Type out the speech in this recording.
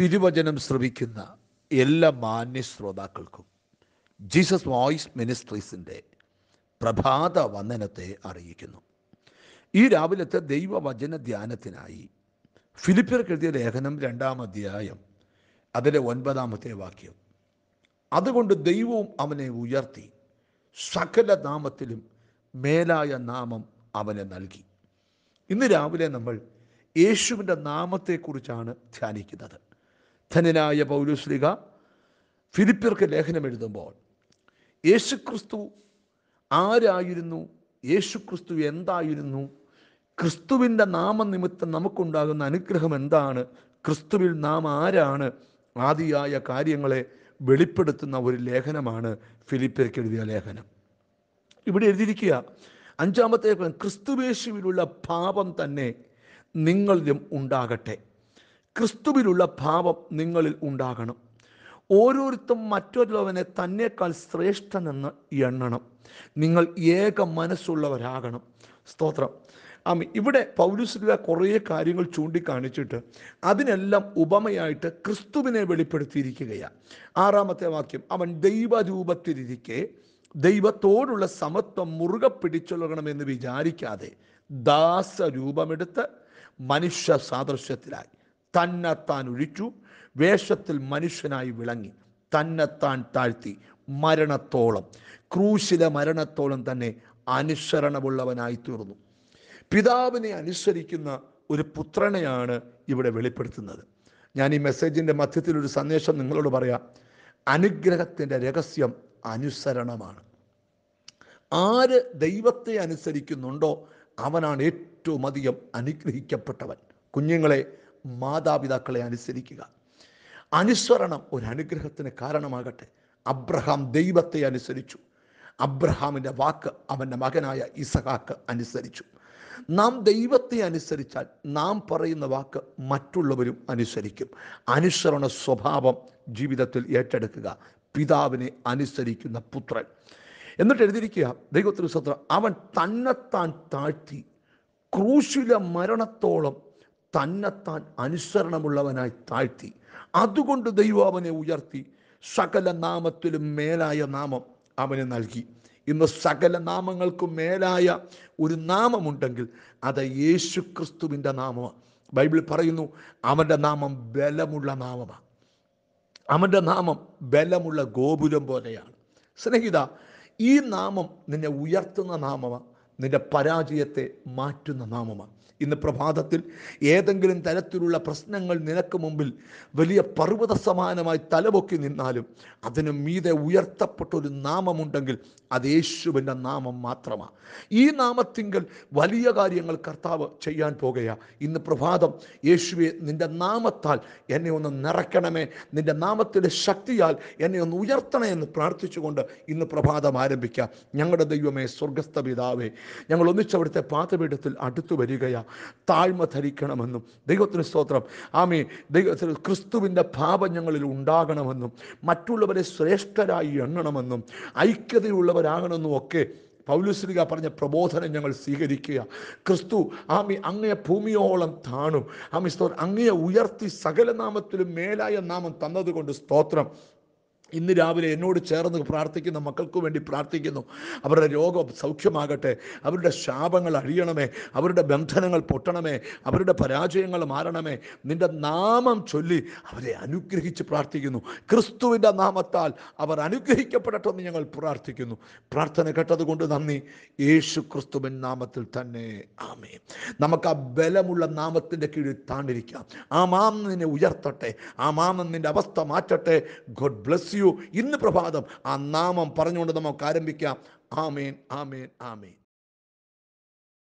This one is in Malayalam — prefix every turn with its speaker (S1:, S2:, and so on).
S1: തിരുവചനം ശ്രവിക്കുന്ന എല്ലാ മാന്യ ശ്രോതാക്കൾക്കും ജീസസ് വോയിസ് മിനിസ്ട്രീസിന്റെ പ്രഭാത വന്ദനത്തെ അറിയിക്കുന്നു. ഈ രാവിലത്തെ ദൈവവചന ധ്യാനത്തിനായി ഫിലിപ്പിയർ കെഴുതിയ ലേഖനം രണ്ടാം അധ്യായം അതിന്റെ ഒൻപതാമത്തെ വാക്യം. അതുകൊണ്ട് ദൈവവും അവനെ ഉയർത്തി സകല നാമത്തിലും മേലായ നാമം അവനെ നൽകി. ഇന്ന് രാവിലെ നമ്മൾ യേശുവിന്റെ നാമത്തെക്കുറിച്ചാണ് ധ്യാനിക്കുന്നത്. ധനനായ പൗലുസ്ലിക ഫിലിപ്പിയർക്ക് ലേഖനം എഴുതുമ്പോൾ യേശുക്രിസ്തു ആരായിരുന്നു? യേശുക്രിസ്തു എന്തായിരുന്നു? ക്രിസ്തുവിന്റെ നാമനിമിത്തം നമുക്കുണ്ടാകുന്ന അനുഗ്രഹം എന്താണ്? ക്രിസ്തുവിൽ നാം ആരാണ്? ആദിയായ കാര്യങ്ങളെ വെളിപ്പെടുത്തുന്ന ഒരു ലേഖനമാണ് ഫിലിപ്പിയർക്ക് എഴുതിയ ലേഖനം. ഇവിടെ എഴുതിയിരിക്കുക അഞ്ചാമത്തെ ക്രിസ്തുവേശുവിലുള്ള ഭാവം തന്നെ നിങ്ങളിലും ഉണ്ടാകട്ടെ. ക്രിസ്തുവിലുള്ള ഭാവം നിങ്ങളിൽ ഉണ്ടാകണം. ഓരോരുത്തരും മറ്റൊരുവനെ തന്നെക്കാൾ ശ്രേഷ്ഠനെന്ന് എണ്ണണം. നിങ്ങൾ ഏക മനസ്സുള്ളവരാകണം. സ്തോത്രം. ആമി ഇവിടെ പൗലുസുക കുറേ കാര്യങ്ങൾ ചൂണ്ടിക്കാണിച്ചിട്ട് അതിനെല്ലാം ഉപമയായിട്ട് ക്രിസ്തുവിനെ വെളിപ്പെടുത്തിയിരിക്കുകയാണ് ആറാമത്തെ വാക്യം അവൻ ദൈവരൂപത്തിലിരിക്കെ ദൈവത്തോടുള്ള സമത്വം മുറുകെ പിടിച്ചൊള്ളണമെന്ന് വിചാരിക്കാതെ ദാസരൂപമെടുത്ത് മനുഷ്യ സാദൃശ്യത്തിലായി. തന്നെത്താൻ ഒഴിച്ചു വേഷത്തിൽ മനുഷ്യനായി വിളങ്ങി. തന്നെത്താൻ താഴ്ത്തി മരണത്തോളം. ക്രൂശിലെ മരണത്തോളം തന്നെ അനുസരണമുള്ളവനായി തീർന്നു. പിതാവിനെ അനുസരിക്കുന്ന ഒരു പുത്രനെയാണ് ഇവിടെ വെളിപ്പെടുത്തുന്നത്. ഞാൻ ഈ മെസ്സേജിന്റെ മധ്യത്തിൽ ഒരു സന്ദേശം നിങ്ങളോട് പറയാം. അനുഗ്രഹത്തിന്റെ രഹസ്യം അനുസരണമാണ്. ആര് ദൈവത്തെ അനുസരിക്കുന്നുണ്ടോ അവനാണ് ഏറ്റവും അധികം അനുഗ്രഹിക്കപ്പെട്ടവൻ. കുഞ്ഞുങ്ങളെ മാതാപിതാക്കളെ അനുസരിക്കുക. അനുസ്മരണം ഒരു അനുഗ്രഹത്തിന് കാരണമാകട്ടെ. അബ്രഹാം ദൈവത്തെ അനുസരിച്ചു. അബ്രഹാമിന്റെ വാക്ക് അവന്റെ മകനായ ഇസഹാക്ക് അനുസരിച്ചു. നാം ദൈവത്തെ അനുസരിച്ചാൽ നാം പറയുന്ന വാക്ക് മറ്റുള്ളവരും അനുസരിക്കും. അനുസരണ സ്വഭാവം ജീവിതത്തിൽ ഏറ്റെടുക്കുക. പിതാവിനെ അനുസരിക്കുന്ന പുത്രൻ. എന്നിട്ട് എഴുതിയിരിക്കുക ദൈവത്തിന് സ്വത്രം അവൻ തന്നെത്താൻ താഴ്ത്തി ക്രൂശില മരണത്തോളം തന്നെത്താൻ അനുസരണമുള്ളവനായി താഴ്ത്തി. അതുകൊണ്ട് ദൈവം അവനെ ഉയർത്തി. സകല നാമത്തിലും മേലായ നാമം അവന് നൽകി. ഇന്ന് സകല നാമങ്ങൾക്കും മേലായ ഒരു നാമമുണ്ടെങ്കിൽ അത് യേശു ക്രിസ്തുവിന്റെ നാമമാണ് ബൈബിൾ പറയുന്നു അവന്റെ നാമം ബലമുള്ള നാമമാണ് അവന്റെ നാമം ബലമുള്ള ഗോപുരം പോലെയാണ്. സ്നേഹിത ഈ നാമം നിന്നെ ഉയർത്തുന്ന നാമമാണ് നിന്റെ പരാജയത്തെ മാറ്റുന്ന നാമമാണ്. ഇന്ന് പ്രഭാതത്തിൽ ഏതെങ്കിലും തരത്തിലുള്ള പ്രശ്നങ്ങൾ നിനക്ക് മുമ്പിൽ വലിയ പർവത സമാനമായി തലപൊക്കി നിന്നാലും അതിനു മീതെ ഉയർത്തപ്പെട്ട ഒരു നാമമുണ്ടെങ്കിൽ അത് യേശുവിന്റെ നാമം മാത്രമാണ് ഈ നാമത്തിങ്കൽ വലിയ കാര്യങ്ങൾ കർത്താവ് ചെയ്യാൻ പോകുകയാണ് ഇന്ന് പ്രഭാതം യേശുവെ നിന്റെ നാമത്താൽ എന്നെ ഒന്ന് നിറയ്ക്കണമേ. നിന്റെ നാമത്തിന്റെ ശക്തിയാൽ എന്നെ ഒന്ന് ഉയർത്തണേ എന്ന് പ്രാർത്ഥിച്ചുകൊണ്ട് ഇന്ന് പ്രഭാതം ആരംഭിക്കാം. ഞങ്ങളുടെ ദൈവമേ സ്വർഗസ്ഥ പിതാവേ ഞങ്ങൾ ഒന്നിച്ച് അവിടുത്തെ പാതപീഠത്തിൽ അടുത്തു വരികയാ. താഴ്മ ധരിക്കണമെന്നും ദൈവത്തിന് സ്തോത്രം. ആമേ ദൈവത്തിന് ക്രിസ്തുവിന്റെ ഭാവം ഞങ്ങളിൽ ഉണ്ടാകണമെന്നും മറ്റുള്ളവരെ ശ്രേഷ്ഠരായി എണ്ണണമെന്നും ഐക്യതയുള്ളവരാകണമെന്നും ഒക്കെ പൗലുസ്ലിക പറഞ്ഞ പ്രബോധനം ഞങ്ങൾ സ്വീകരിക്കുക ക്രിസ്തു ആമി അങ്ങയെ ഭൂമിയോളം താണു. ആമി സ്തോത്രം. അങ്ങയെ ഉയർത്തി സകല നാമത്തിലും മേലായ നാമം തന്നതുകൊണ്ട് സ്തോത്രം. ഇന്ന് രാവിലെ എന്നോട് ചേർന്ന് പ്രാർത്ഥിക്കുന്ന മക്കൾക്ക് വേണ്ടി പ്രാർത്ഥിക്കുന്നു. അവരുടെ രോഗം സൗഖ്യമാകട്ടെ. അവരുടെ ശാപങ്ങൾ അഴിയണമേ. അവരുടെ ബന്ധനങ്ങൾ പൊട്ടണമേ. അവരുടെ പരാജയങ്ങൾ മാറണമേ. നിന്റെ നാമം ചൊല്ലി അവരെ അനുഗ്രഹിച്ച് പ്രാർത്ഥിക്കുന്നു. ക്രിസ്തുവിന്റെ നാമത്താൽ അവർ അനുഗ്രഹിക്കപ്പെടട്ടെ എന്ന് ഞങ്ങൾ പ്രാർത്ഥിക്കുന്നു. പ്രാർത്ഥന കേട്ടതുകൊണ്ട് നന്ദി. യേശു ക്രിസ്തുവിൻ നാമത്തിൽ തന്നെ. ആമേ നമുക്ക് ആ ബലമുള്ള നാമത്തിന്റെ കീഴിൽ താണ്ടിരിക്കാം. ആ മാം നിന്നെ ഉയർത്തട്ടെ. ആ മാമം നിന്റെ അവസ്ഥ മാറ്റട്ടെ. God bless you. ഇന്ന് പ്രഭാതം ആ നാമം പറഞ്ഞുകൊണ്ട് നമുക്ക് ആരംഭിക്കാം. ആമേൻ ആമേൻ ആമേൻ.